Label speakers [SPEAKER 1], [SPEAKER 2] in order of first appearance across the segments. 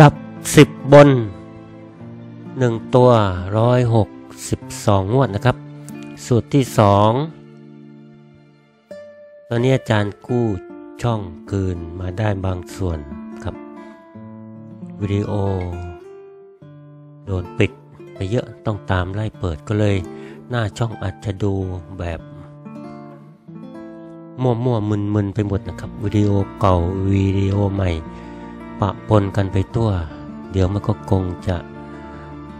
[SPEAKER 1] ดับสิบบนหนึ่งตัวร้อยหกสิบสองงวดนะครับ สูตรที่สองตอนนี้อาจารย์กู้ช่องคืนมาได้บางส่วนครับ วิดีโอ โดนปิดไปเยอะต้องตามไล่เปิดก็เลย หน้าช่องอาจจะดูแบบมั่วมั่วมึนมึนไปหมดนะครับ วิดีโอเก่าวิดีโอใหม่ ปะปนกันไปตัว เดี๋ยวมันก็คงจะ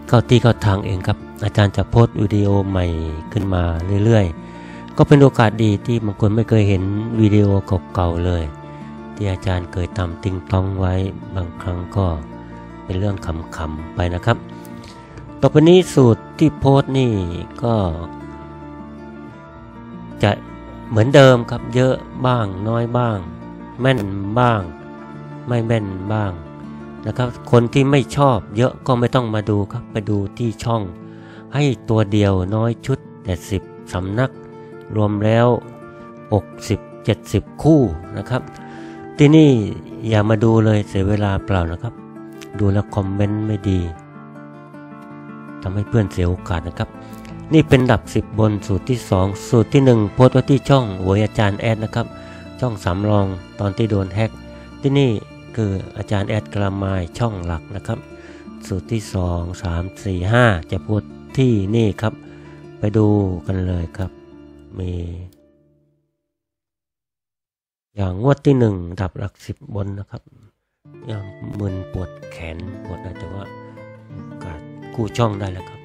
[SPEAKER 1] เข้าที่เข้าทางเองครับ อาจารย์จะโพสต์วิดีโอใหม่ขึ้นมาเรื่อยๆ ก็เป็นโอกาสดีที่บางคนไม่เคยเห็นวิดีโอเก่าๆเลย ที่อาจารย์เคยทำติ้งต้องไว้บางครั้งก็เป็นเรื่องขำๆไปนะครับ ต่อไปนี้สูตรที่โพสต์นี่ก็จะเหมือนเดิมครับเยอะบ้างน้อยบ้าง แม่นบ้าง ไม่แม่นบ้างนะครับ คนที่ไม่ชอบเยอะก็ไม่ต้องมาดูครับ ไปดูที่ช่อง ให้ตัวเดียวน้อยชุด แต่สิบสำนัก รวมแล้ว 60 70 คู่นะครับ ที่นี่อย่ามาดูเลยเสียเวลาเปล่านะครับ ดูแล้วคอมเมนต์ไม่ดีทำให้เพื่อนเสียโอกาสนะครับ นี่เป็นดับ 10 บนสูตรที่ 2 สูตรที่ 1 โพสต์ไว้ที่ช่องหวยอาจารย์แอดนะครับ ช่องสำรองตอนที่โดนแฮกที่นี่ คืออาจารย์แอดกระมายช่องหลักนะครับ สูตรที่ 2 3 4 5 จะพสต์ที่นี่ครับ ไปดูกันเลยครับ มี อย่างงวดที่หนึ่งดับหลักสิบบนนะครับยังมึนปวดแขนปวดนะแต่ว่าอกาสกู้ช่องได้แล้วครับ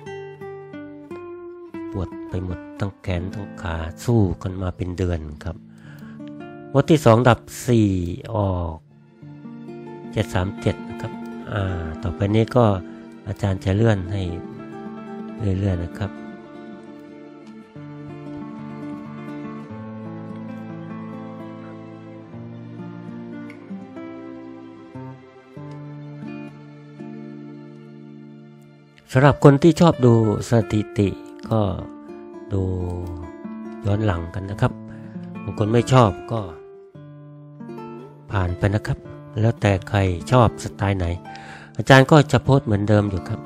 [SPEAKER 1] ปวดไปหมดทั้งแขนทั้งขาสู้กันมาเป็นเดือนครับ งวดที่สองดับสี่ออก เจ็ดสามเจ็ดนะครับ อ่า ต่อไปนี้ก็อาจารย์จะเลื่อนให้เรื่อยๆนะครับสำหรับคนที่ชอบดูสถิติก็ดูย้อนหลังกันนะครับ บางคนไม่ชอบก็ผ่านไปนะครับ แล้วแต่ใครชอบสไตล์ไหน อาจารย์ก็จะโพสเหมือนเดิมอยู่ครับ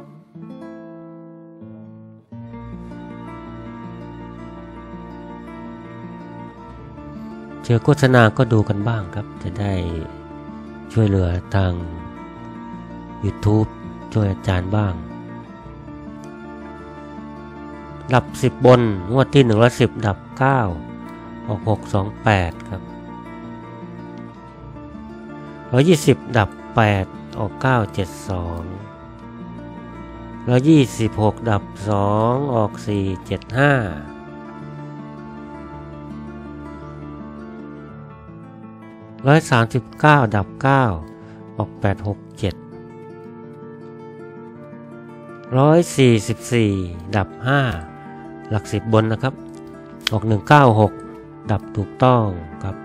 [SPEAKER 1] เจอโฆษณาก็ดูกันบ้างครับ จะได้ช่วยเหลือทาง YouTube ช่วยอาจารย์บ้างดับ 10 บน งวดที่ 110 ดับ 9 ออก 628 ครับ 120 ดับ 8 ออก 972 126 ดับ 2 ออก 475 139ดับ9ออก867 144ดับ5หลักสิบบนนะครับ ออก196ดับถูกต้องครับ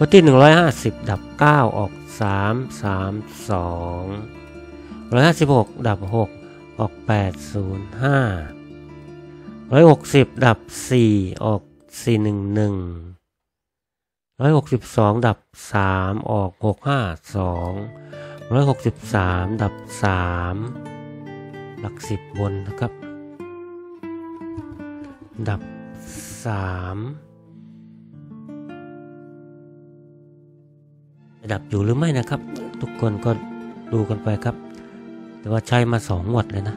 [SPEAKER 1] วันที่ 150 ดับ 9 ออก 3 3 2 156 ดับ 6 ออก 805 160 ดับ 4 ออก 411 162 ดับ 3 ออก 652 163 ดับ 3 หลัก 10 บนนะครับ ดับ 3 ดับอยู่หรือไม่นะครับ ทุกคนก็ดูกันไปครับ แต่ว่าใช้มาสองงวดเลยนะ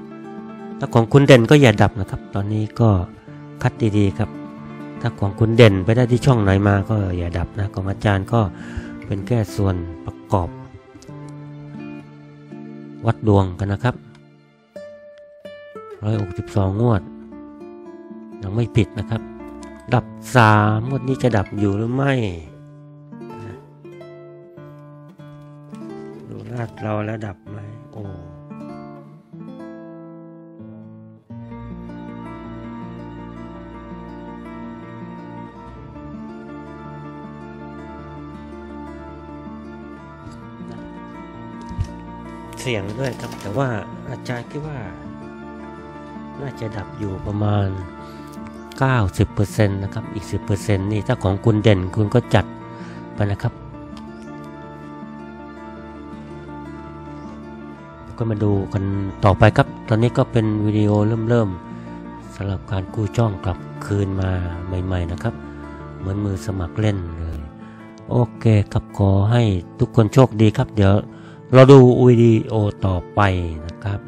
[SPEAKER 1] ถ้าของคุณเด่นก็อย่าดับนะครับ ตอนนี้ก็คัดดีๆครับ ถ้าของคุณเด่นไปได้ที่ช่องไหนมาก็อย่าดับนะของอาจารย์ก็เป็นแค่ส่วนประกอบ วัดดวงกันนะครับร้อยหกสิบสองงวด ยังไม่ผิดนะครับ ดับสามงวดนี้จะดับอยู่หรือไม่ ดูลาดเราแลดับไหมโอ้เสียงด้วยครับ แต่ว่าอาจารย์คิดว่า น่าจะดับอยู่ประมาณ 90%นะครับ อีก 10%นี่ถ้าของคุณเด่นคุณก็จัดไปนะครับ ก็มาดูกันต่อไปครับ ตอนนี้ก็เป็นวิดีโอเริ่มๆสำหรับการกู้จ้องกลับคืนมาใหม่ ๆนะครับ เหมือนมือสมัครเล่นเลย โอเคครับขอให้ทุกคนโชคดีครับ เดี๋ยวเราดูวิดีโอต่อไปนะครับ